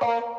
Bye.